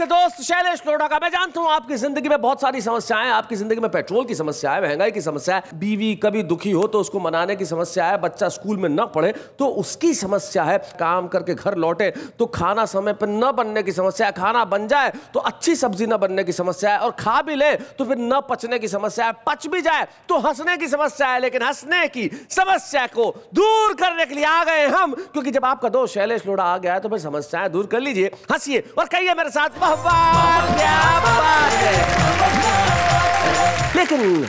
आपके दोस्त शैलेश लोढ़ा का मैं जानता हूँ आपकी ज़िंदगी में बहुत सारी समस्याएँ, आपकी ज़िंदगी में पेट्रोल की समस्या है, महँगाई की समस्या है, बीवी कभी दुखी हो तो उसको मनाने की समस्या है, बच्चा स्कूल में न पढ़े तो उसकी समस्या है, काम करके घर लौटे तो खाना समय पर न बनने की समस्या है, खाना बन जाए तो अच्छी सब्ज़ी न बनने की समस्या है और खा भी ले तो फिर न पचने की समस्या है, पच भी जाए तो हंसने की समस्या है, लेकिन हंसने की समस्या को दूर करने के लिए आ गए हम, क्योंकि जब आपका दोस्त शैलेश लोढ़ा आ गया है तो फिर समस्याएँ दूर कर लीजिए, हंसिए और कहिए मेरे साथ लेकिन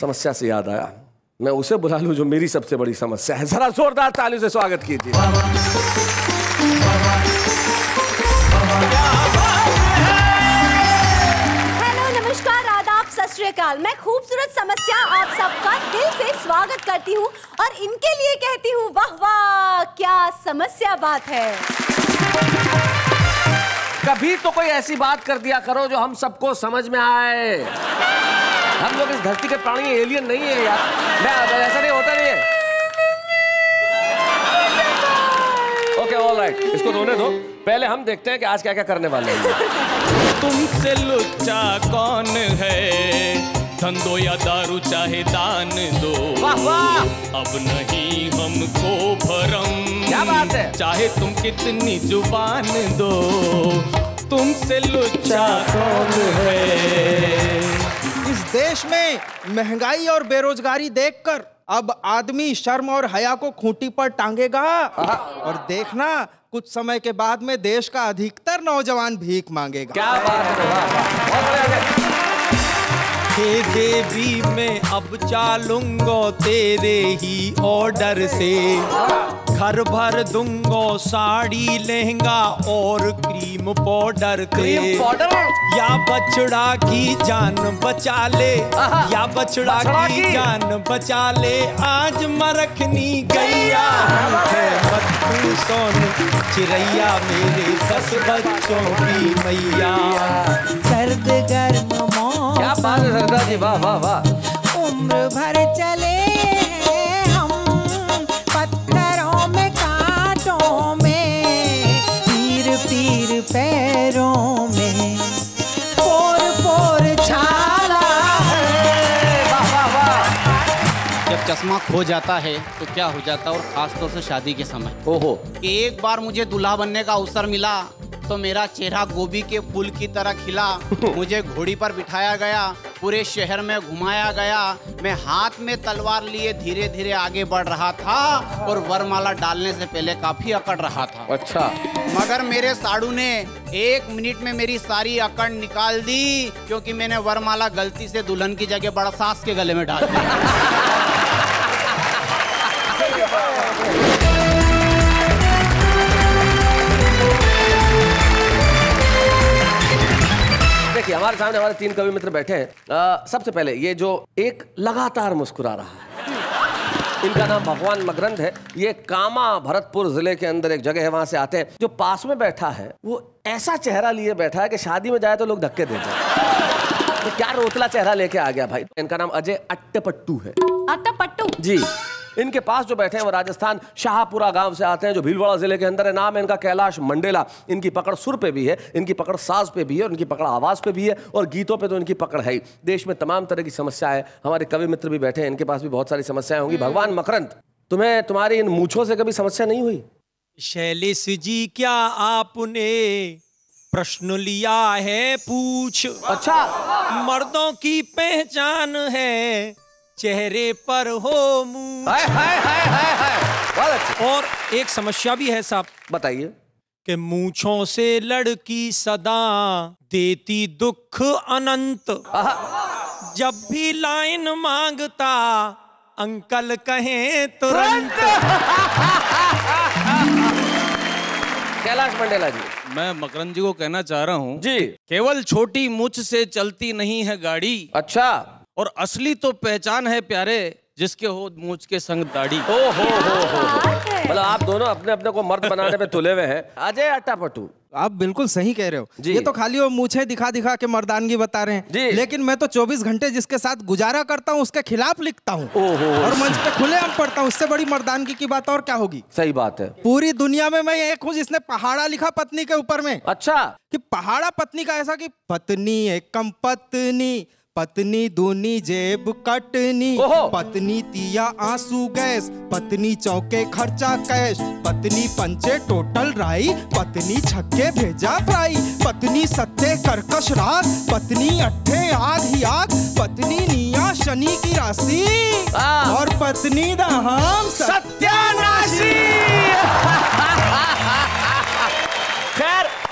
समस्या से याद आया। मैं उसे बुला लूँ जो मेरी सबसे बड़ी समस्या है। जरा जोरदार तालियों से स्वागत कीजिए। हेलो, नमस्कार, आदाब, सत मैं खूबसूरत समस्या आप सबका दिल से स्वागत करती हूँ और इनके लिए कहती हूँ, वाह वाह, क्या समस्या बात है। कभी तो कोई ऐसी बात कर दिया करो जो हम सबको समझ में आए। हम लोग इस धरती के प्राणी एलियन नहीं है यार। मैं ऐसा नहीं होता नहीं है। ओके ऑल राइट इसको रोने दो। पहले हम देखते हैं कि आज क्या क्या करने वाले हैं। तुमसे लुच्चा कौन है? धंधो या दारू चाहे दान दो। वाह वाह। अब नहीं हमको भरम। क्या बात है? चाहे तुम कितनी ज़ुबान दो तुमसे लुच्चा कौन है? इस देश में महँगाई और बेरोजगारी देखकर अब आदमी शर्म और हया को खूंटी पर टांगेगा। और देखना कुछ समय के बाद में देश का अधिकतर नौजवान भीख मांगेगा। क्या बात देवी मैं अब चालूँगा तेरे ही ऑर्डर से। घर भर दूँगा साड़ी लहंगा और क्रीम पाउडर क्रीम पाउडर या बछड़ा की जान बचा ले। या बछड़ा की की। जान बचा ले। आज मरखनी गैया है मत सोन। चिड़ैया मेरे दस बच्चों की मैया। सर्द गर्म मौसम क्या बात है सरदार जी वाह वाह वाह। उम्र भर चले चश्मा खो जाता है तो क्या हो जाता है? और खास तौर से शादी के समय। ओहो। कि एक बार मुझे दूल्हा बनने का अवसर मिला तो मेरा चेहरा गोभी के फूल की तरह खिला। मुझे घोड़ी पर बिठाया गया पूरे शहर में घुमाया गया। मैं हाथ में तलवार लिए धीरे धीरे आगे बढ़ रहा था और वरमाला डालने से पहले काफ़ी अकड़ रहा था। अच्छा। मगर मेरे साड़ू ने एक मिनट में मेरी सारी अकड़ निकाल दी क्योंकि मैंने वरमाला गलती से दुल्हन की जगह बड़ा सास के गले में डाल दी देखिए हमारे सामने हमारे तीन कवि मित्र बैठे हैं। सबसे पहले ये जो एक लगातार मुस्कुरा रहा है। इनका नाम भगवान मकरंद है। ये कामा भरतपुर ज़िले के अंदर एक जगह है वहाँ से आते हैं। जो पास में बैठा है वो ऐसा चेहरा लिए बैठा है कि शादी में जाए तो लोग धक्के देते हैं तो क्या रोतला चेहरा लेके आ गया भाई? इनका नाम अजय अट्टपट्टू है। अट्टा पट्टू जी। इनके पास जो बैठे हैं वो राजस्थान शाहपुरा गाँव से आते हैं जो भीलवाड़ा ज़िले के अंदर है। नाम है इनका कैलाश मंडेला। इनकी पकड़ सुर पे भी है इनकी पकड़ साज पे भी है और इनकी पकड़ आवाज़ पे भी है और गीतों पे तो इनकी पकड़ है ही। देश में तमाम तरह की समस्याएँ हमारे कवि मित्र भी बैठे हैं इनके पास भी बहुत सारी समस्याएँ होंगी। भगवान मकरंद तुम्हें तुम्हारी इन मूछों से कभी समस्या नहीं हुई? शैलेश जी क्या आपने प्रश्न लिया है पूछ? अच्छा। मर्दों की पहचान है। चेहरे पर हो मुँह। हाय हाय हाय हाय हाय। बहुत अच्छा। और एक समस्या भी है साहब। बताइए। कि मूछों से लड़की सदा देती दुख अनंत। जब भी लाइन माँगता अंकल कहें तुरंत। कैलाश मंडेला जी। मैं मकरंद जी को कहना चाह रहा हूँ जी। केवल छोटी मुझ से चलती नहीं है गाड़ी। अच्छा। और असली तो पहचान है प्यारे जिसके हो मूछ के संग दाढ़ी। ओ हो हो हो हो। मतलब आप दोनों अपने अपने को मर्द बनाने पे तुले हुए हैं। अजय अट्टापट्टू आप बिल्कुल सही कह रहे हो। ये तो खाली वो मूछे दिखा दिखा के मर्दानगी बता रहे हैं। लेकिन मैं तो 24 घंटे जिसके साथ गुजारा करता हूँ उसके खिलाफ लिखता हूँ। ओहो। और मंच पे खुले हम पढ़ता हूँ इससे बड़ी मर्दानगी की बात और क्या होगी? सही बात है। पूरी दुनिया में मैं एक हूँ जिसने पहाड़ा लिखा पत्नी के ऊपर में। अच्छा। की पहाड़ा पत्नी का ऐसा की पत्नी एकम पत्नी। पत्नी दूनी जेब कटनी। पत्नी तिया आँसू गैस पत्नी चौके खर्चा कैश। पत्नी पंचे टोटल राई पत्नी छक्के भेजा फ्राई पत्नी सत्ते करकश राग पत्नी अट्ठे आग ही आग। पत्नी निया शनि की राशि। और पत्नी दहाम सत्यानाशी।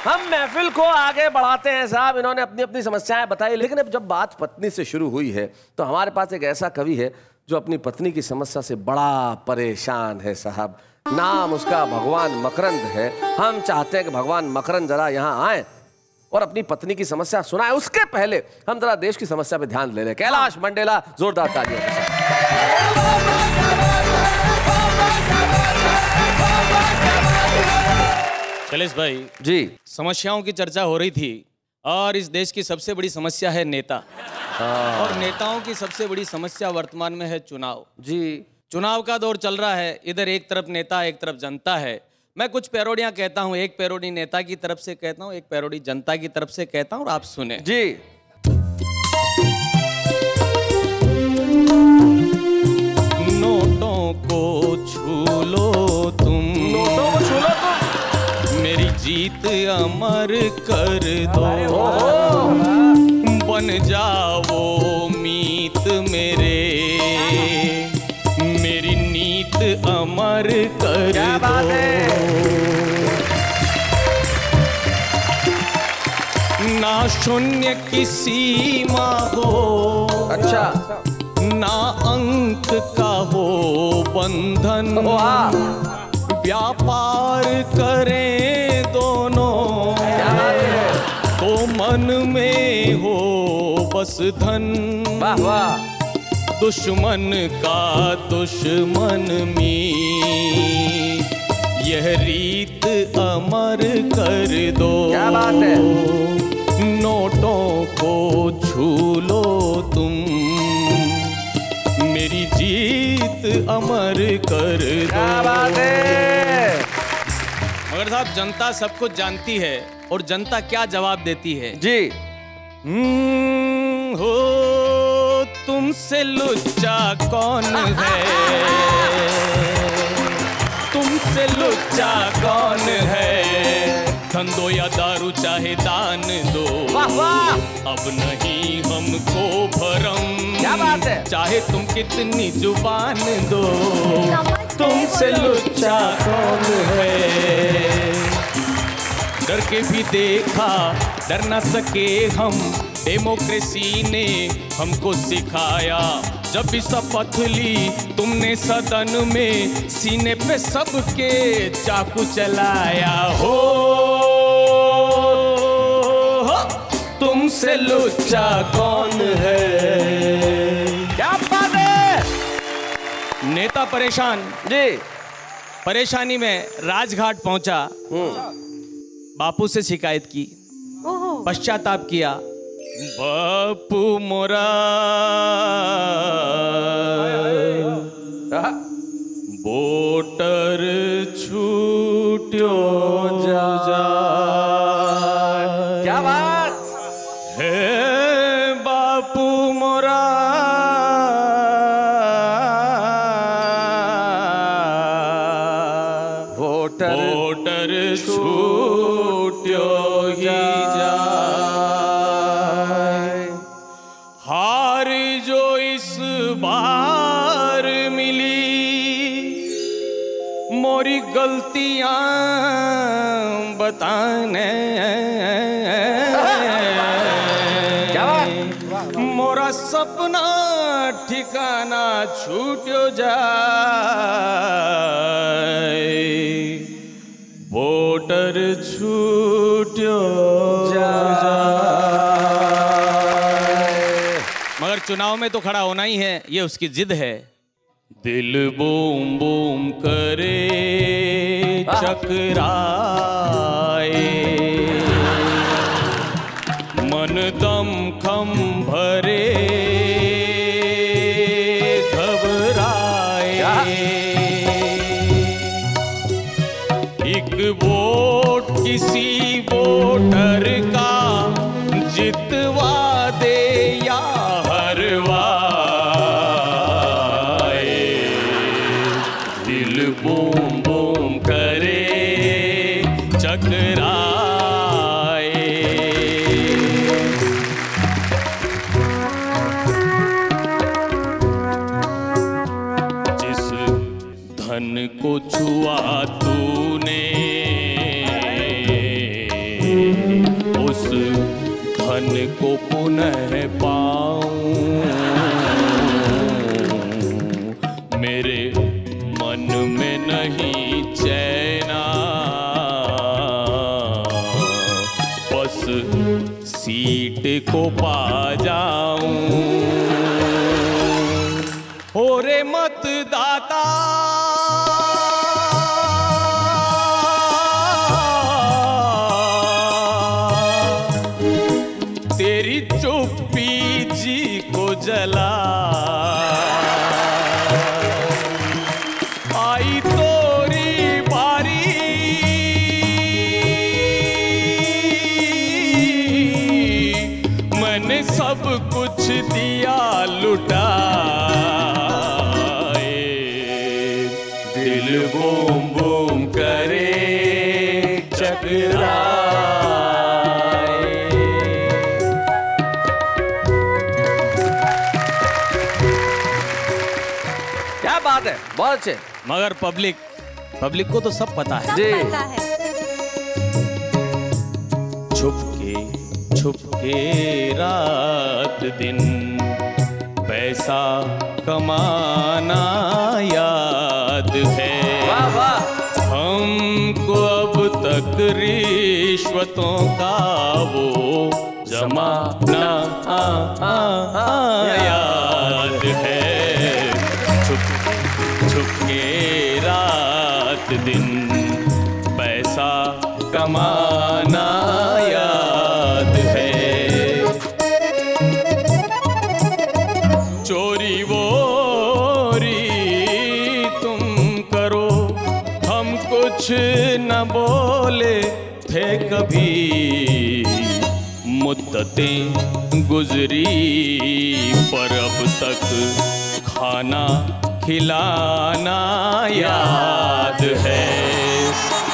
हम महफिल को आगे बढ़ाते हैं साहब। इन्होंने अपनी अपनी समस्याएँ बताई, लेकिन अब जब बात पत्नी से शुरू हुई है तो हमारे पास एक ऐसा कवि है, जो अपनी पत्नी की समस्या से बड़ा परेशान है साहब। नाम उसका भगवान मकरंद है। हम चाहते हैं कि भगवान मकरंद जरा यहाँ आए और अपनी पत्नी की समस्या सुनाए। उसके पहले हम जरा देश की समस्या पे ध्यान ले लें। कैलाश मंडेला, जोरदार तालियों के साथ। कलेश भाई जी। समस्याओं की चर्चा हो रही थी और इस देश की सबसे बड़ी समस्या है नेता। और नेताओं की सबसे बड़ी समस्या वर्तमान में है चुनाव। जी। चुनाव का दौर चल रहा है इधर एक तरफ़ नेता एक तरफ़ जनता है। मैं कुछ पैरोडियाँ कहता हूँ एक पैरोडी नेता की तरफ़ से कहता हूँ एक पैरोडी जनता की तरफ़ से कहता हूँ और आप सुने। जी। नोटों को छू लो तुम। नोटों को छू लो तुम जीत अमर कर दो। बन जाओ मीत मेरे। मेरी नीत अमर कर दो। ना शून्य की सीमा हो। अच्छा। ना अंक का हो बंधन। व्यापार करें दोनों। तो मन में हो बस धन। वाह वाह। दुश्मन का दुश्मन में। यह रीत अमर कर दो। क्या बात है? नोटों को छू लो तुम। मेरी जीत अमर कर दो। है। मगर साहब जनता सब कुछ जानती है और जनता क्या जवाब देती है? जी। हम्म, हो तुमसे लुच्चा कौन है? तुमसे लुच्चा कौन है? धन दो या दारू चाहे दान दो। वाह वाह। अब नहीं हमको भरम। क्या बात है? चाहे तुम कितनी ज़ुबान दो तुमसे। लुच्चा कौन है डर के भी देखा डर न सके हम डेमोक्रेसी ने हमको सिखाया जब भी शपथ ली तुमने सदन में सीने पे सबके चाकू चलाया हो तुमसे लुच्चा कौन है नेता परेशान। जी। परेशानी में राजघाट पहुँचा। बापू से शिकायत की। पश्चाताप किया। बापू मोरा। तो खड़ा होना ही है ये उसकी जिद है। दिल बूम बूम करे चकराए। मन दम खम भरे वोट किसी वोटर का सीट बहुत अच्छे मगर पब्लिक पब्लिक को तो सब पता है। जी। पता है। छुप के छुप के रात दिन पैसा कमाना याद है। वाह वाह। हमको अब तक रिश्वतों का वो जमाना आ, आ, आ, याद है। दिन पैसा कमाना याद है। चोरी वोरी तुम करो, हम कुछ न बोले थे कभी। मुद्दतें गुजरी पर अब तक खाना खिलाना याद है।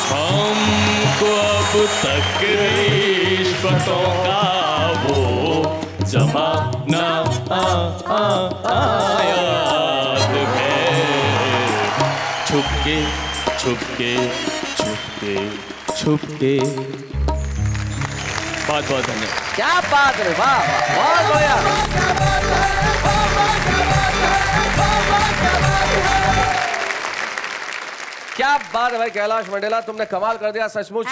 हमको अब तक रिश्वतों का वो जमाना आ, आ, आ, याद है। छुपके छुपके छुपके छुपके। बहुत बहुत धन्यवाद। क्या बात है वाह बहुत क्या बात है भाई कैलाश मंडेला तुमने कमाल कर दिया सचमुच।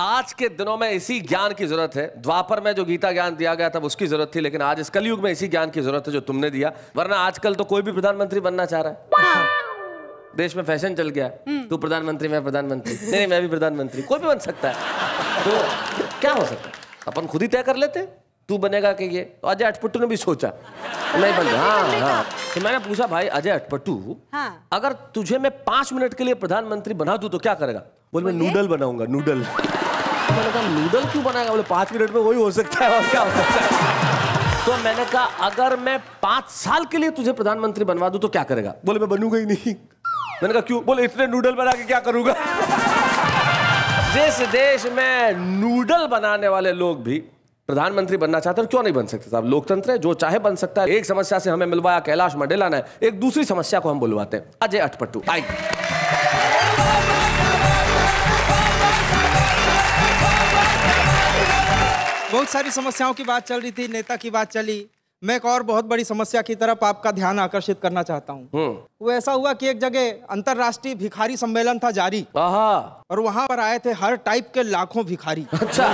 आज के दिनों में इसी ज्ञान की ज़रूरत है। द्वापर में जो गीता ज्ञान दिया गया था उसकी ज़रूरत थी लेकिन आज इस कलयुग में इसी ज्ञान की ज़रूरत है जो तुमने दिया। वरना आजकल तो कोई भी प्रधानमंत्री बनना चाह रहा है। हाँ। देश में फ़ैशन चल गया तू प्रधानमंत्री मैं प्रधानमंत्री। नहीं मैं भी प्रधानमंत्री। कोई भी बन सकता है। तो क्या हो सकता है? अपन खुद ही तय कर लेते। तू बनेगा कि ये? तो अजय अटपट्टू ने भी सोचा। नहीं बन हाँ हाँ। तो मैंने पूछा भाई अजय अटपट्टू हाँ। अगर तुझे मैं पाँच मिनट के लिए प्रधानमंत्री बना दू तो क्या करेगा? बोले मैं नूडल बनाऊँगा नूडल। मैंने कहा नूडल क्यों बनाएगा? बोले पाँच मिनट में वही हो सकता है और क्या हो सकता है? तो मैंने कहा अगर मैं पाँच साल के लिए तुझे प्रधानमंत्री बनवा दू तो क्या करेगा? बोले मैं बनूँगा ही नहीं। मैंने कहा क्यों? बोले इतने नूडल बना के क्या करूँगा? जिस देश में नूडल बनाने वाले लोग भी प्रधानमंत्री बनना चाहते हैं क्यों नहीं बन सकते साहब? लोकतंत्र है जो चाहे बन सकता है। एक समस्या से हमें मिलवाया कैलाश मंडेला ने एक दूसरी समस्या को हम बुलवाते हैं। अजय अटपट्टू आइए। बहुत सारी समस्याओं की बात चल रही थी नेता की बात चली। मैं एक और बहुत बड़ी समस्या की तरफ़ आपका ध्यान आकर्षित करना चाहता हूँ। हम्म। वो ऐसा हुआ कि एक जगह अंतरराष्ट्रीय भिखारी सम्मेलन था जारी। और वहाँ पर आए थे हर टाइप के लाखों भिखारी। अच्छा।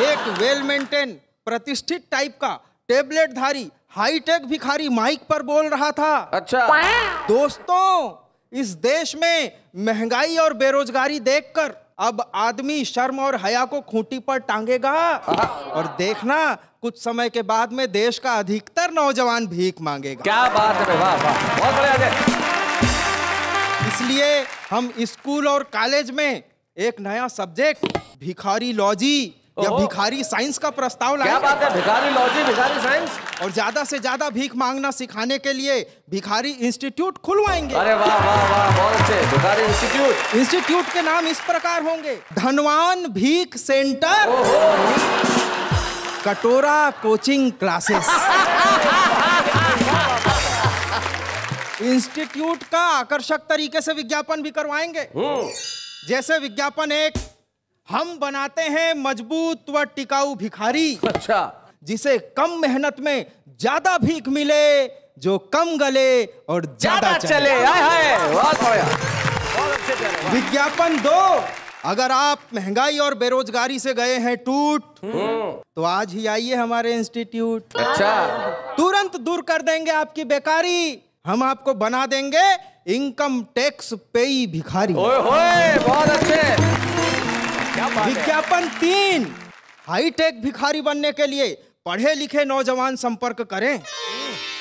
एक वेल मेंटेन प्रतिष्ठित टाइप का टेबलेट धारी हाईटेक भिखारी माइक पर बोल रहा था। अच्छा। दोस्तों इस देश में महँगाई और बेरोजगारी देखकर अब आदमी शर्म और हया को खूंटी पर टांगेगा। और देखना कुछ समय के बाद में देश का अधिकतर नौजवान भीख मांगेगा। क्या बात है वाह वाह बहुत बढ़िया इसलिए हम स्कूल और कॉलेज में एक नया सब्जेक्ट भिखारी लॉजी या भिखारी साइंस का प्रस्ताव क्या बात है? भिखारी लॉजी भिखारी साइंस और ज़्यादा से ज़्यादा भीख मांगना सिखाने के लिए भिखारी इंस्टीट्यूट खुलवाएँगे। अरे वाह वाह वाह बहुत अच्छे। भिखारी इंस्टीट्यूट इंस्टीट्यूट के नाम इस प्रकार होंगे। धनवान भीख सेंटर कटोरा कोचिंग क्लासेस इंस्टीट्यूट का आकर्षक तरीके से विज्ञापन भी करवाएँगे। जैसे विज्ञापन एक हम बनाते हैं मज़बूत व टिकाऊ भिखारी। अच्छा। जिसे कम मेहनत में ज़्यादा भीख मिले जो कम गले और ज़्यादा चले। विज्ञापन दो। अगर आप महँगाई और बेरोजगारी से गए हैं टूट तो आज ही आइए हमारे इंस्टीट्यूट। अच्छा। तुरंत दूर कर देंगे आपकी बेकारी। हम आपको बना देंगे इनकम टैक्स पेई भिखारी। ओए होए बहुत अच्छे। विज्ञापन तीन। हाईटेक भिखारी बनने के लिए पढ़े लिखे नौजवान संपर्क करें।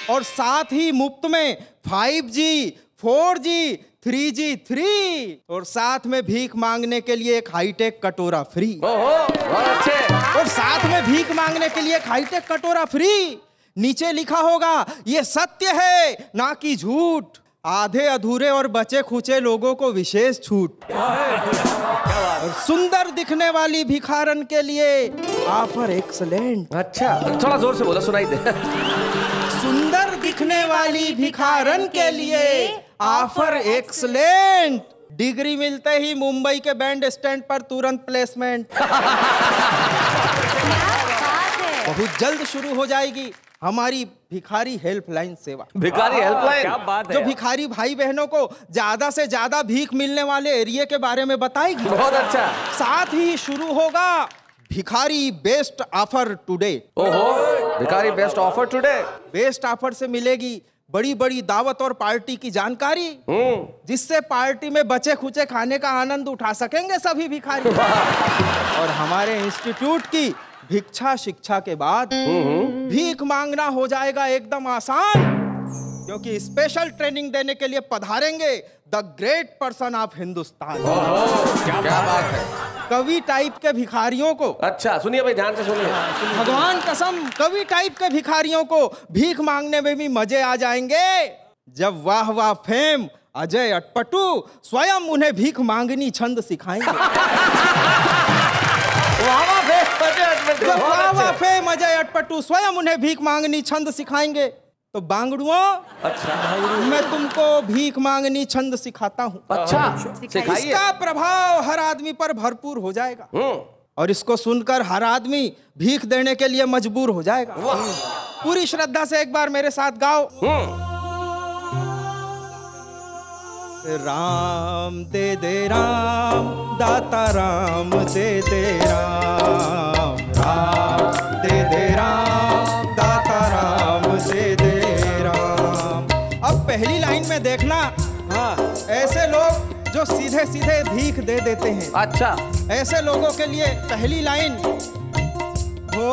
और साथ ही मुफ़्त में 5G, 4G, 3G, 3 और साथ में भीख मांगने के लिए एक हाईटेक कटोरा फ्री। अच्छे। और साथ में भीख मांगने के लिए एक हाईटेक कटोरा फ्री। नीचे लिखा होगा ये सत्य है ना कि झूठ। आधे अधूरे और बचे खुचे लोगों को विशेष छूट। और सुंदर दिखने वाली भिखारन के लिए ऑफ़र एक्सलेंट अच्छा थोड़ा ज़ोर से बोला सुनाई दे। सुंदर दिखने वाली भिखारन के लिए ऑफ़र एक्सलेंट डिग्री मिलते ही मुंबई के बैंड स्टैंड पर तुरंत प्लेसमेंट बहुत जल्द शुरू हो जाएगी। हमारी भिखारी हेल्पलाइन सेवा। भिखारी हेल्पलाइन? क्या बात है जो भिखारी भाई बहनों को ज़्यादा से ज़्यादा भीख मिलने वाले एरिया के बारे में बताएगी? बहुत अच्छा। साथ ही शुरू होगा भिखारी बेस्ट ऑफ़र टुडे। ओहो भिखारी best offer today. Best offer से मिलेगी बड़ी बड़ी दावत और पार्टी की जानकारी। हम्म। जिससे पार्टी में बचे खुचे खाने का आनंद उठा सकेंगे सभी भिखारी। और हमारे इंस्टीट्यूट की भिक्षा शिक्षा के बाद भीख मांगना हो जाएगा एकदम आसान। क्योंकि स्पेशल ट्रेनिंग देने के लिए पधारेंगे the great person of Hindustan क्या बात है। कवि टाइप के भिखारियों को। अच्छा सुनिए भाई ध्यान से सुनिए। भगवान कसम कवि टाइप के भिखारियों को भीख मांगने में भी मज़े आ जाएँगे। जब वाह वाह फेम अजय अटपटू स्वयं उन्हें भीख मांगनी छंद सिखाएँगे। जब बहुत वाह वाह अच्छे। अटपटू स्वयं उन्हें भीख मांगनी छंद सिखाएँगे। तो बांगड़ुओं अच्छा। मैं तुमको भीख मांगनी छंद सिखाता हूँ। अच्छा इसका प्रभाव हर आदमी पर भरपूर हो जाएगा। हम्म। और इसको सुनकर हर आदमी भीख देने के लिए मजबूर हो जाएगा। पूरी श्रद्धा से एक बार मेरे साथ गाओ। हम्म। राम दे दे राम दाता राम दे दे राम। राम दे दे राम दाता राम दे दे राम। अब पहली लाइन में देखना हाँ। ऐसे लोग जो सीधे सीधे भीख दे देते हैं। अच्छा। ऐसे लोगों के लिए पहली लाइन हो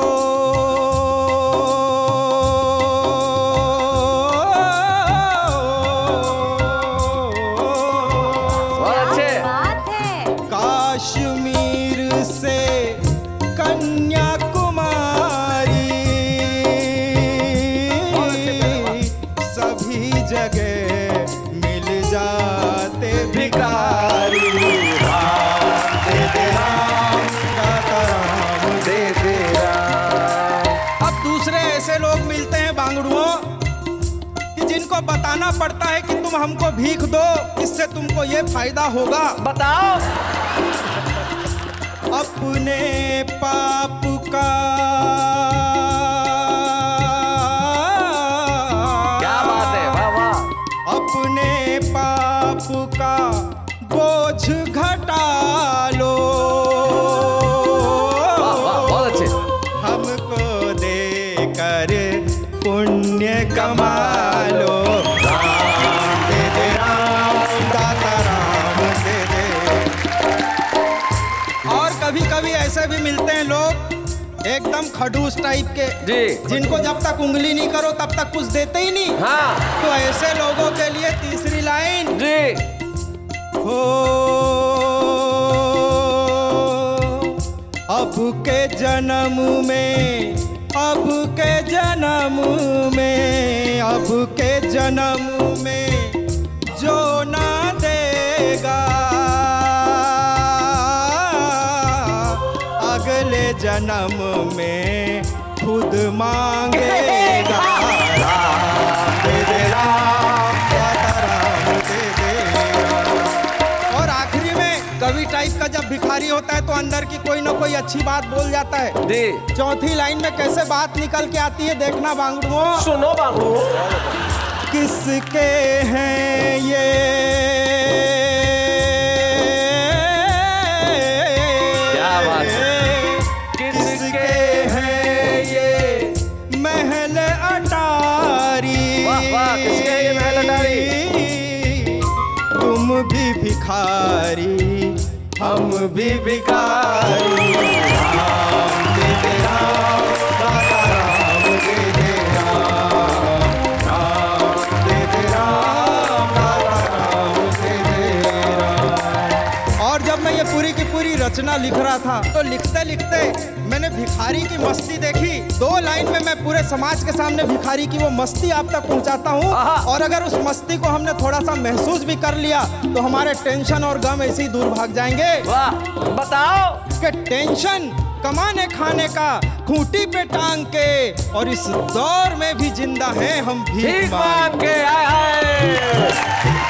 पड़ता है कि तुम हमको भीख दो इससे तुमको ये फ़ायदा होगा। बताओ। अपने पाप खडूस टाइप के। जी। जिनको जब तक उंगली नहीं करो तब तक कुछ देते ही नहीं। हाँ। तो ऐसे लोगों के लिए तीसरी लाइन। जी। हो अब के जन्म में अब के जन्म में अब के जन्म में। जन्म में खुद मांगेगा राम दे दे राम राम दे दे और आखिरी में कवि टाइप का जब भिखारी होता है तो अंदर की कोई ना कोई अच्छी बात बोल जाता है। जी। चौथी लाइन में कैसे बात निकल के आती है देखना बांगड़ुओं। सुनो बाबू किसके हैं ये भिखारी हम भी भिखारी। रचना लिख रहा था। तो लिखते लिखते मैंने भिखारी की मस्ती देखी। दो लाइन में मैं पूरे समाज के सामने भिखारी की वो मस्ती आप तक पहुंचाता हूँ। और अगर उस मस्ती को हमने थोड़ा सा महसूस भी कर लिया तो हमारे टेंशन और गम ऐसे ही दूर भाग जाएँगे। वाह बताओ। कि टेंशन कमाने खाने का खूंटी पे टांग के और इस दौर में भी ज़िंदा हैं हम भी के। आए।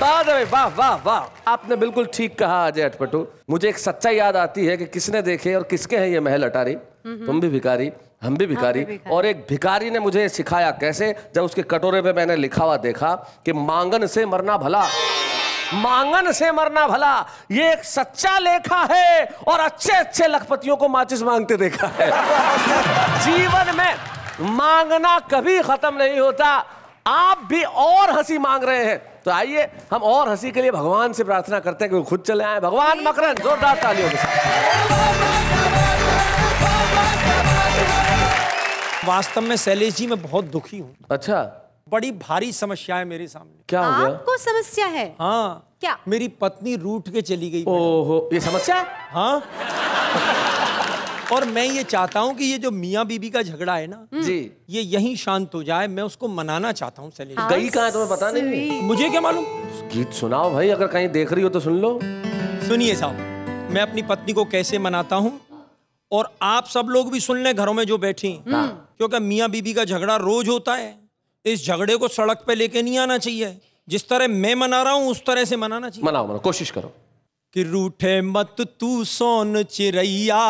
वाह वाह वाह। आपने बिल्कुल ठीक कहा अजय अटपटू। मुझे एक सच्चाई याद आती है कि किसने देखे और किसके हैं ये महल अटारी? तुम भी भिखारी हम भी भिखारी। और एक भिखारी ने मुझे सिखाया कैसे जब उसके कटोरे पे मैंने लिखा हुआ देखा कि मांगन से मरना भला। मांगन से मरना भला ये एक सच्चा लेखा है और अच्छे अच्छे लखपतियों को माचिस मांगते देखा है। जीवन में मांगना कभी खत्म नहीं होता। आप भी और हँसी मांग रहे हैं। तो आइए हम और हँसी के लिए भगवान से प्रार्थना करते हैं कि वो खुद चले आए। भगवान मकरन जोरदार तालियों के साथ। वास्तव में शैलेश जी मैं बहुत दुखी हूँ। अच्छा। बड़ी भारी समस्या है मेरे सामने। क्या हो गया? आपको समस्या है? हाँ। क्या? मेरी पत्नी रूठ के चली गई। ओहो ये समस्या? है हाँ। और मैं ये चाहता हूँ कि ये जो मियाँ बीबी का झगड़ा है ना जी। ये यहीं शांत हो जाए मैं उसको मनाना चाहता हूँ हाँ, गई कहाँ तुम्हें पता नहीं? मुझे क्या मालूम? गीत सुनाओ भाई अगर कहीं देख रही हो तो सुन लो। सुनिए साहब मैं अपनी पत्नी को कैसे मनाता हूँ और आप सब लोग भी सुन लें घरों में जो बैठी। हैं। क्योंकि मियाँ बीबी का झगड़ा रोज होता है। इस झगड़े को सड़क पे लेके नहीं आना चाहिए। जिस तरह मैं मना रहा हूँ उस तरह से मनाना चाहिए। मनाओ मनाओ कोशिश करो। कि रूठे मत तू सोन चिरैया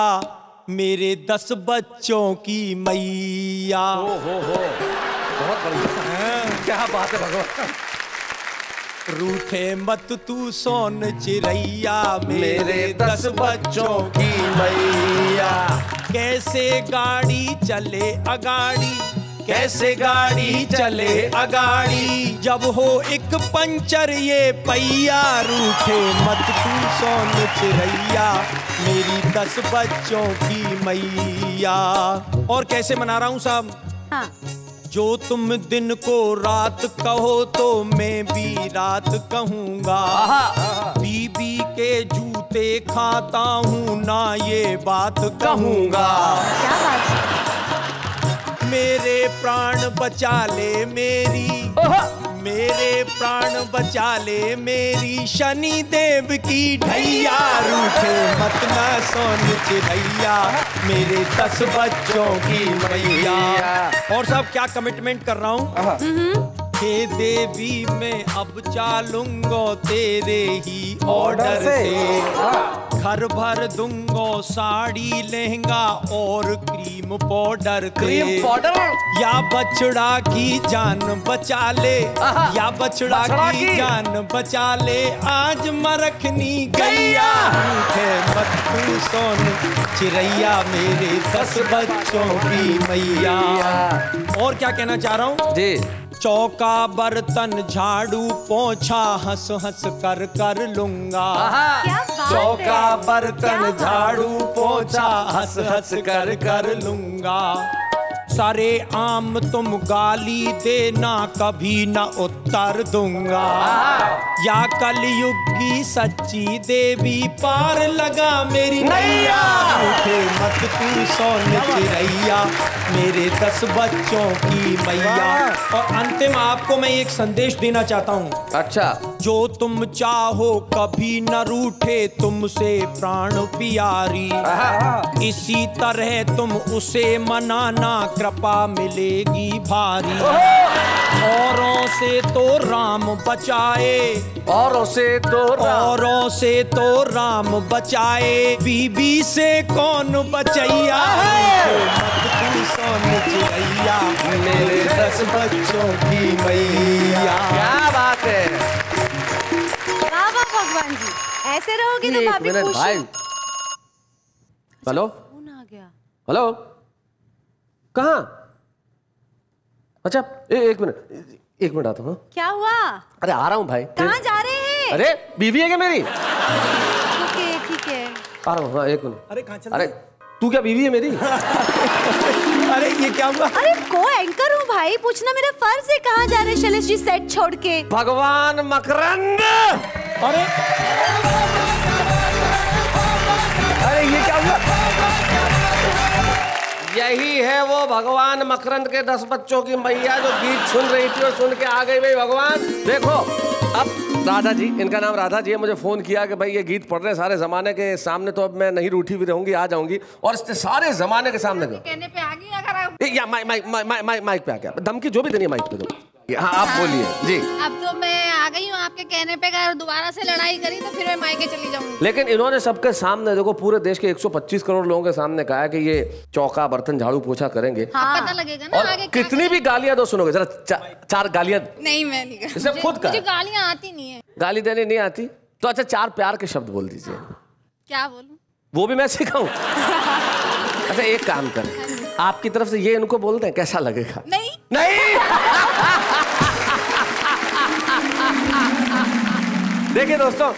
मेरे दस बच्चों की मैया। हो हो हो। बहुत बढ़िया। क्या बात है भगवान। रूठे मत तू सोन चिरैया मेरे दस बच्चों की मैया। कैसे गाड़ी चले अगाड़ी कैसे गाड़ी चले अगाड़ी? जब हो एक पंचर ये पैया रूठे। मत तू सोन चिरैया मेरी दस बच्चों की मैया। और कैसे मना रहा हूँ साहब? हाँ। जो तुम दिन को रात कहो तो मैं भी रात कहूँगा। बीबी के जूते खाता हूँ ना ये बात कहूँगा। क्या बात मेरे प्राण बचा ले मेरी। मेरे प्राण बचा ले मेरी। शनि देव की ढैया रूठे मत ना सोन चिड़ैया। मेरे दस बच्चों की मैया। और सब क्या कमिटमेंट कर रहा हूँ? हे देवी मैं अब चालूंगो तेरे ही ऑर्डर से। घर भर दूंगो साड़ी लहंगा और क्रीम पाउडर क्रीम पाउडर या बछड़ा की जान बचा ले। या बछड़ा की की। जान बचा ले। आज मरखनी गैया। तू सोन। चिड़ैया मेरे दस बच्चों की मैया। और क्या कहना चाह रहा हूँ? जी। चौका बर्तन झाड़ू पोछा हंस हंस कर कर लूँगा। आहा। क्या बात चौका बर्तन झाड़ू पोछा हंस हंस कर कर लूँगा। सारे आम तुम गाली देना कभी न उत्तर दूँगा। या कलयुग की सच्ची देवी पार लगा मेरी नैया उठे मत तू सोन चिड़ैया मेरे दस बच्चों की मैया। और अंतिम आपको मैं एक संदेश देना चाहता हूँ। अच्छा। जो तुम चाहो कभी न रूठे तुमसे प्राण प्यारी। इसी तरह तुम उसे मनाना कृपा मिलेगी भारी। औरों से तो राम बचाए। औरों से तो राम- औरों से तो राम बचाए। बीबी से कौन बचैया? चिड़ैया मेरे दस बच्चों की मैया। क्या बात है। भगवान जी ऐसे रहोगे तो भाभी खुश भाई। हेलो? कौन आ गया। हेलो? कहाँ? अच्छा ए, एक मिनट एक मिनट आता हूँ हाँ? क्या हुआ? अरे आ रहा हूँ भाई। कहाँ जा रहे हैं? अरे बीवी है क्या मेरी? ओके ठीक है। आ रहा हूँ हाँ एक मिनट। अरे कहाँ चल अरे तू क्या बीवी है मेरी? अरे ये क्या हुआ? अरे को एंकर हूँ भाई पूछना मेरा फ़र्ज़ है कहाँ जा रहे हैं शैलेश जी सेट छोड़ के। भगवान मकरंद! अरे। अरे ये क्या हुआ? यही है वो भगवान मकरंद के दस बच्चों की मैया जो गीत सुन रही थी और सुन के आ गई भाई भगवान। देखो अब राधा जी इनका नाम राधा जी है मुझे फ़ोन किया कि भाई ये गीत पढ़ रहे हैं सारे जमाने के सामने तो अब मैं नहीं रूठी भी रहूँगी आ जाऊँगी। और सारे जमाने के सामने कहने पे आ गई अगर या माइक माइक माइक पे आ गया। धमकी जो भी देनी है माइक पे दो। हाँ आप बोलिए। जी। अब तो मैं आ गई हूँ आपके कहने पे अगर दोबारा से लड़ाई करी तो फिर मैं मायके चली जाऊँगी। लेकिन इन्होंने सबके सामने देखो पूरे देश के 125 करोड़ लोगों के सामने कहा है कि ये चौका बर्तन झाड़ू पोछा करेंगे। हाँ। पता लगेगा ना और आगे क्या कितनी भी गालियाँ दो सुनोगे जरा चा, चार गालियाँ। नहीं मैं नहीं खुद का गालियाँ आती नहीं है। गाली देने नहीं आती? तो अच्छा चार प्यार के शब्द बोल दीजिए। क्या बोलूँ? वो भी मैं सिखाऊं? अच्छा एक काम करें। आपकी तरफ़ से ये इनको बोलते हैं कैसा लगेगा? नहीं। नहीं! देखिए दोस्तों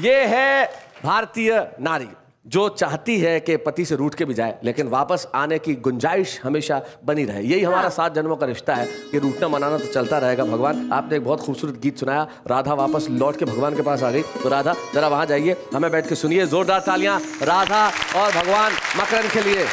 ये है भारतीय नारी जो चाहती है कि पति से रूठ के भी जाए लेकिन वापस आने की गुंजाइश हमेशा बनी रहे। यही हमारा सात जन्मों का रिश्ता है कि रूठना मनाना तो चलता रहेगा भगवान। आपने एक बहुत खूबसूरत गीत सुनाया राधा वापस लौट के भगवान के पास आ गई। तो राधा जरा वहाँ जाइए हमें बैठ के सुनिए जोरदार तालियाँ राधा और भगवान मकरन के लिए।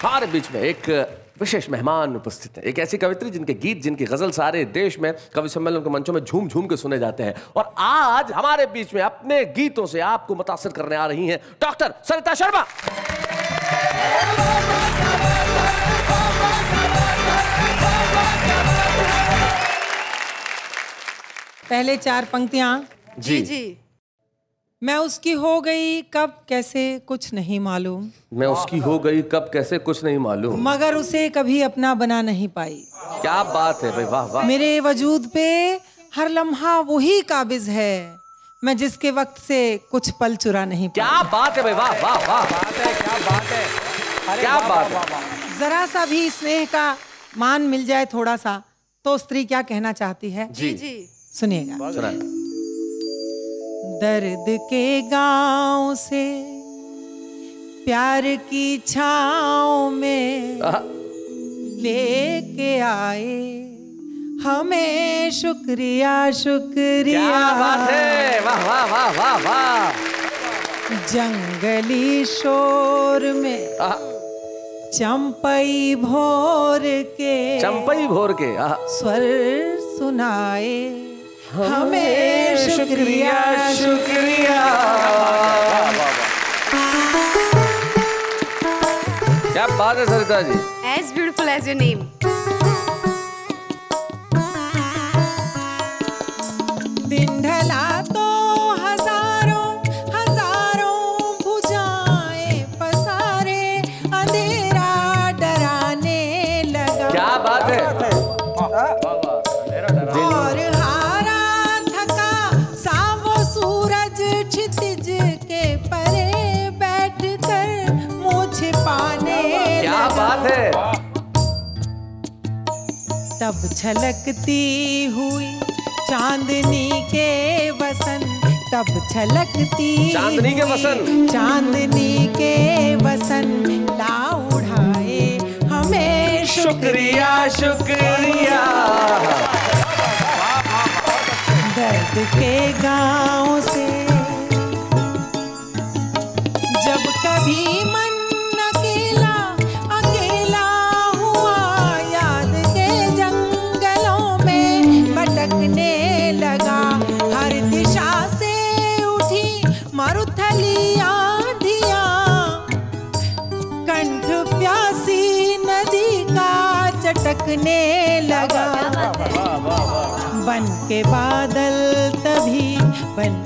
हमारे बीच में एक विशेष मेहमान उपस्थित है। एक ऐसी कवित्री जिनके गीत जिनकी गज़ल सारे देश में कवि सम्मेलन के मंचों में झूम झूम के सुने जाते हैं। और आज हमारे बीच में अपने गीतों से आपको मुतासर करने आ रही हैं डॉक्टर सरिता शर्मा। पहले चार पंक्तियाँ। जी। जी। मैं उसकी हो गई कब कैसे कुछ नहीं मालूम। मैं उसकी हो गई कब कैसे कुछ नहीं मालूम। मगर उसे कभी अपना बना नहीं पाई। क्या बात है भाई वाह वाह। मेरे वजूद पे हर लम्हा वही काबिज है। मैं जिसके वक्त से कुछ पल चुरा नहीं पाई। क्या बात है भाई वाह वाह वाह। बात है क्या बात है। क्या बात है। जरा सा भी स्नेह का मान मिल जाए थोड़ा सा तो स्त्री क्या कहना चाहती है? जी। जी सुनिएगा। सुना दर्द के गाँव से प्यार की छाओ में लेके आए। हमें शुक्रिया शुक्रिया। क्या बात है। वाह वाह वाह वाह वाह। जंगली शोर में चंपई भोर के चंपई भोर के स्वर सुनाए। हमें शुक्रिया शुक्रिया। क्या बात है Sarita ji? As beautiful as your name तब छलकती हुई चांदनी के वसन तब छलकती चांदनी के वसन। चांदनी के वसन ला उड़ाए हमें शुक्रिया शुक्रिया दर्द के गाँव से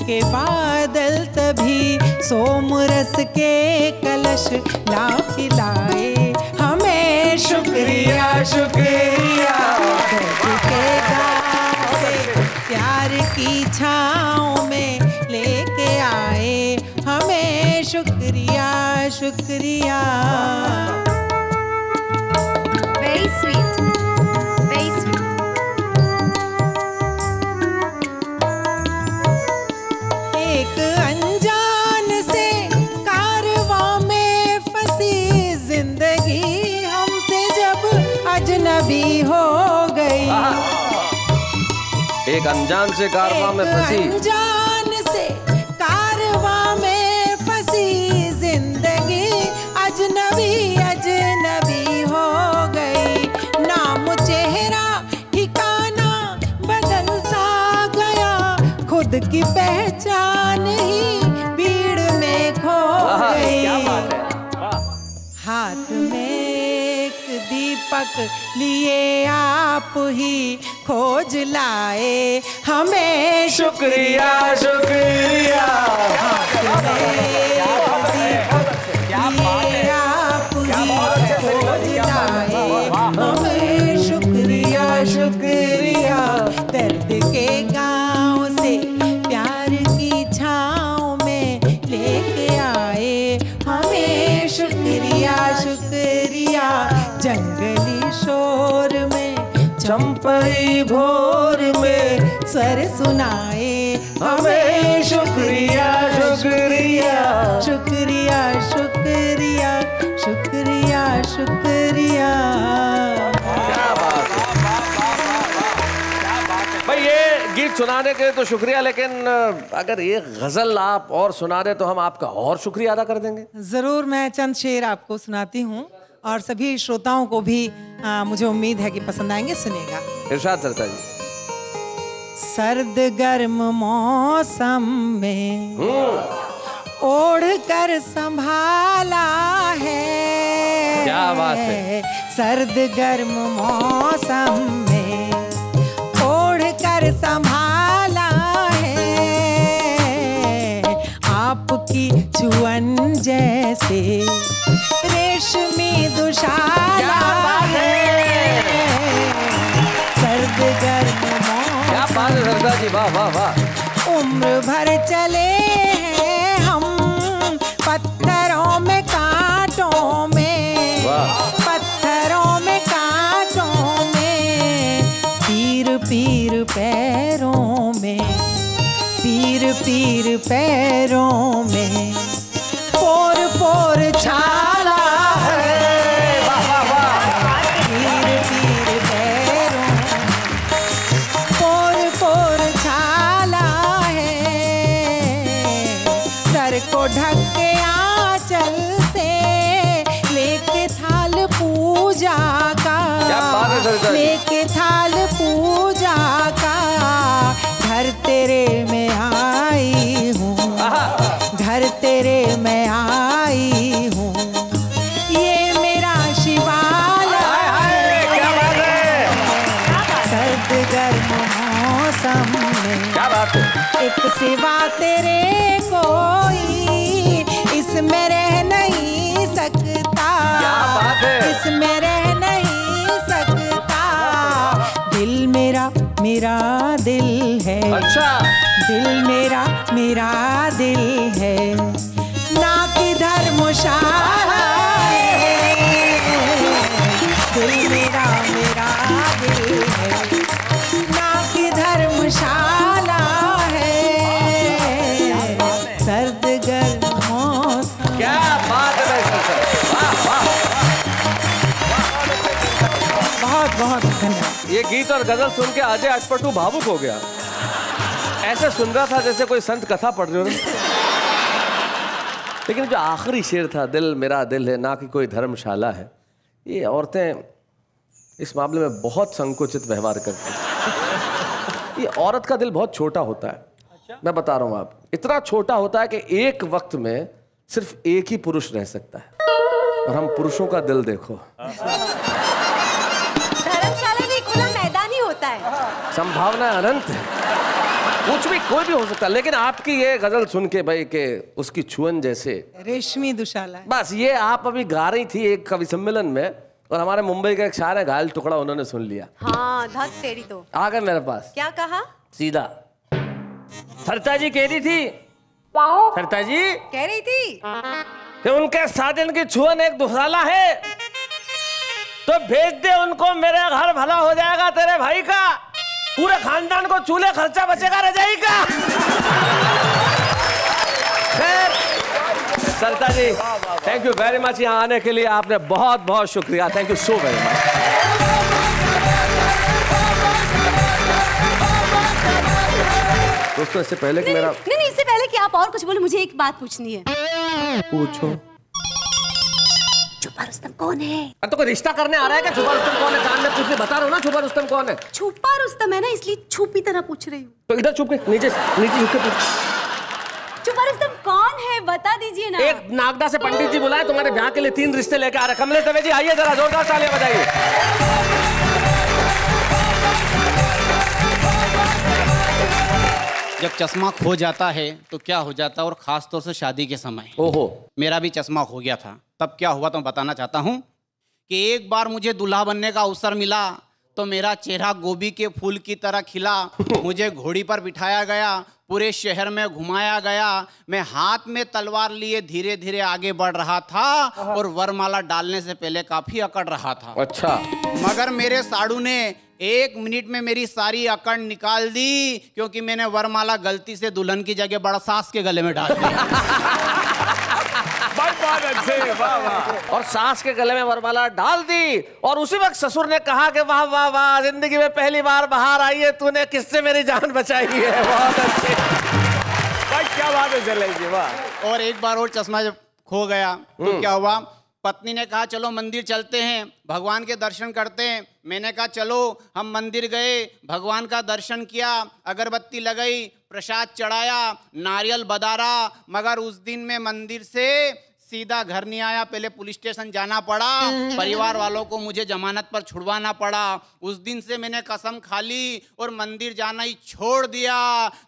के बादल तभी सोम रस के कलश ला पिलाए हमें शुक्रिया शुक्रिया। प्यार की छाँव में लेके आए। हमें शुक्रिया शुक्रिया। वेरी स्वीट अजनबी हो गई। एक अनजान से कारवां में फंसी। अनजान से कारवा में फंसी। ज़िंदगी अजनबी अजनबी हो गई। नाम चेहरा ठिकाना बदल सा गया। खुद की पहचान लिए आप ही खोज लाए हमें शुक्रिया शुक्रिया। भोर में सर सुनाए। हमें शुक्रिया शुक्रिया। शुक्रिया शुक्रिया शुक्रिया शुक्रिया। भाई ये गीत सुनाने के तो शुक्रिया लेकिन अगर ये गज़ल आप और सुना दे तो हम आपका और शुक्रिया अदा कर देंगे। ज़रूर मैं चंद शेर आपको सुनाती हूँ और सभी श्रोताओं को भी आ, मुझे उम्मीद है कि पसंद आएँगे सुनेगा इरशाद सरता जी। सर्द गर्म मौसम में ओढ़ कर संभाला है। क्या बात है। सर्द गर्म मौसम में ओढ़ कर संभाला है। आपकी छुअन जैसे रेशमी दुशाला है। सर्द गर्म क्या बात है सरता जी? वाह वाह वाह। उम्र भर चले हैं हम पत्थरों में कांटों में। पत्थरों में कांटों में पीर पीर पैरों में। पीर पीर पैरों में पोर पोर छाला दिल मेरा मेरा दिल है। ना कि धर्मशाला दिल मेरा मेरा दिल है। ना कि धर्मशाला है। सर्द गर्म क्या बात बहुत बहुत धन्यवाद। ये गीत और गज़ल सुन के अजय अटपटू भावुक हो गया। ऐसे सुन रहा था जैसे कोई संत कथा पढ़ रहे हो। लेकिन जो आखिरी शेर था दिल मेरा दिल है ना कि कोई धर्मशाला है ये औरतें इस मामले में बहुत संकुचित व्यवहार करती हैं। ये औरत का दिल बहुत छोटा होता है। अच्छा? मैं बता रहा हूँ आप इतना छोटा होता है कि एक वक्त में सिर्फ़ एक ही पुरुष रह सकता है। और हम पुरुषों का दिल देखो। धर्मशाला नहीं खुला मैदान ही होता है। संभावना अनंत है। कुछ भी कोई भी हो सकता है लेकिन आपकी ये गज़ल सुन के भाई के उसकी छुअन जैसे। रेशमी दुशाला बस ये आप अभी गा रही थी एक कवि सम्मेलन में और हमारे मुंबई का एक शायर है घायल टुकड़ा उन्होंने सुन लिया। हाँ धत तेरी तो। आ गए मेरे पास। क्या कहा? सीधा। सरता जी कह रही थी। सरता जी? कह रही थी? कि उनके साजन की छुअन एक दुशाला है। तो भेज दे उनको मेरे घर भला हो जाएगा तेरे भाई का। पूरे खानदान को चूल्हे खर्चा बचेगा रजाई का। खैर Sarita ji thank you very much यहाँ आने के लिए आपने बहुत बहुत शुक्रिया। Thank you so very much दोस्तों इससे पहले कि मेरा नहीं नहीं, इससे पहले कि आप और कुछ बोले मुझे एक बात पूछनी है। पूछो। छुपा रुस्तम कौन है तो कोई रिश्ता करने आ रहा है क्या? छुपा रुस्तम कौन है पूछने बता रहा हूँ ना छुपा रुस्तम कौन है। छुपा रुस्तम है ना इसलिए छुपी तरह पूछ रही हूँ। तो इधर छुप के नीचे नीचे झुक के पूछ। छुपा रुस्तम कौन है? बता दीजिए ना। एक नागदा से पंडित जी बुलाए तुम्हारे ब्याह के लिए तीन रिश्ते लेके आ रहे कमले तवे जी आइए जरा जोरदार तालियाँ बजाइए। जब चश्मा खो जाता है तो क्या हो जाता है? और ख़ास तौर से शादी के समय। ओहो। मेरा भी चश्मा खो गया था। तब क्या हुआ तो मैं बताना चाहता हूँ कि एक बार मुझे दूल्हा बनने का अवसर मिला तो मेरा चेहरा गोभी के फूल की तरह खिला। मुझे घोड़ी पर बिठाया गया पूरे शहर में घुमाया गया। मैं हाथ में तलवार लिए धीरे धीरे आगे बढ़ रहा था और वरमाला डालने से पहले काफ़ी अकड़ रहा था। अच्छा। मगर मेरे साड़ू ने एक मिनट में मेरी सारी अकड़ निकाल दी क्योंकि मैंने वरमाला गलती से दुल्हन की जगह बड़ा सास के गले में डाल दी बहुत अच्छे वाह वाह। और सास के गले में वरमाला डाल दी और उसी वक्त ससुर ने कहा कि वाह वाह वाह ज़िंदगी में पहली बार बाहर आई है तूने किससे मेरी जान बचाई है? बहुत अच्छे। भाई क्या बात है चलेगी वाह। और एक बार और चश्मा जब खो गया तो क्या हुआ? पत्नी ने कहा चलो मंदिर चलते हैं भगवान के दर्शन करते हैं। मैंने कहा चलो हम मंदिर गए भगवान का दर्शन किया अगरबत्ती लगाई प्रसाद चढ़ाया नारियल बदारा मगर उस दिन में मंदिर से सीधा घर नहीं आया पहले पुलिस स्टेशन जाना पड़ा परिवार वालों को मुझे जमानत पर छुड़वाना पड़ा। उस दिन से मैंने कसम खा ली और मंदिर जाना ही छोड़ दिया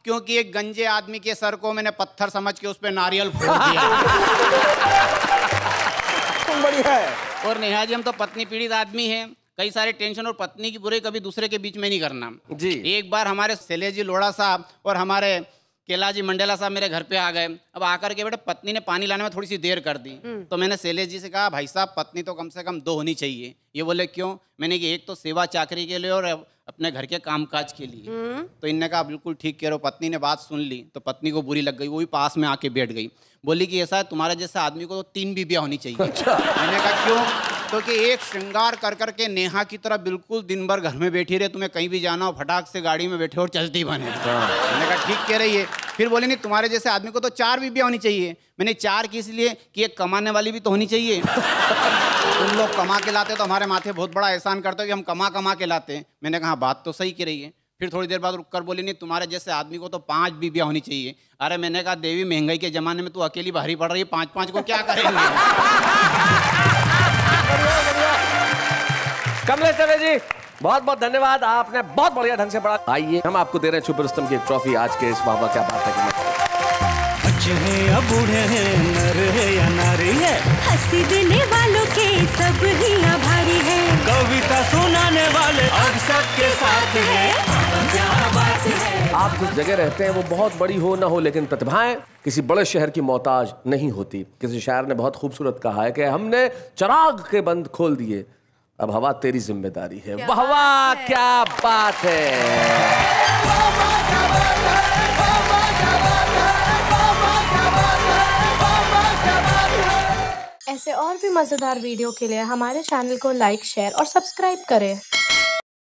क्योंकि एक गंजे आदमी के सर को मैंने पत्थर समझ के उस पर नारियल फोड़ दिया। बढ़िया है। और नेहा जी हम तो पत्नी पीड़ित आदमी हैं। कई सारे टेंशन और पत्नी की बुराई कभी दूसरे के बीच में नहीं करना। जी। एक बार हमारे शैलेश जी लोढ़ा साहब और हमारे केला जी मंडेला साहब मेरे घर पे आ गए। अब आकर के बेटे पत्नी ने पानी लाने में थोड़ी सी देर कर दी। तो मैंने शैलेश जी से कहा भाई साहब पत्नी तो कम से कम दो होनी चाहिए। ये बोले क्यों? मैंने कि एक तो सेवा चाकरी के लिए और अपने घर के कामकाज के लिए। तो इनने कहा बिल्कुल ठीक कह रहे हो पत्नी ने बात सुन ली। तो पत्नी को बुरी लग गई वो भी पास में आके बैठ गई। बोली कि ऐसा है तुम्हारे जैसे आदमी को तो तीन बीबियाँ होनी चाहिए। मैंने कहा क्यों? क्योंकि एक श्रृंगार कर कर के नेहा की तरह बिल्कुल दिन भर घर में बैठी रहे तुम्हें कहीं भी जाना हो फटाक से गाड़ी में बैठे और चलती बने। मैंने कहा ठीक कह रही है। फिर बोले नहीं तुम्हारे जैसे आदमी को तो चार बीबियाँ होनी चाहिए। मैंने चार की इसलिए कि एक कमाने वाली भी तो होनी चाहिए। तुम लोग कमा के लाते हो तो हमारे माथे बहुत बड़ा एहसान करते हो कि हम कमा कमा के लाते हैं। मैंने कहा बात तो सही की रही है। फिर थोड़ी देर बाद रुक कर बोली नहीं तुम्हारे जैसे आदमी को तो पाँच बीबियाँ होनी चाहिए। अरे मैंने कहा देवी महँगाई के जमाने में तू अकेली भारी पड़ रही है पाँच पाँच को क्या करेंगे? कमलेश दवे जी बहुत बहुत धन्यवाद आपने बहुत बढ़िया ढंग से पढ़ा। आइए हम आपको दे रहे हैं छुपे रुस्तम की एक ट्रॉफी आज के इस बाबा क्या बात है बच्चे हैं या बूढ़े हैं नर है या नारी है हँसी के सब ही आभारी है। कविता सुनाने वाले अब सबके साथ हैं। क्या बात है आप जिस जगह रहते हैं वो बहुत बड़ी हो ना हो लेकिन प्रतिभाएँ किसी बड़े शहर की मोहताज नहीं होती। किसी शायर ने बहुत खूबसूरत कहा है कि हमने चराग के बंद खोल दिए। अब हवा तेरी ज़िम्मेदारी है। वाह वाह क्या बात है। ऐसे और भी मज़ेदार वीडियो के लिए हमारे चैनल को लाइक, शेयर और सब्सक्राइब करें।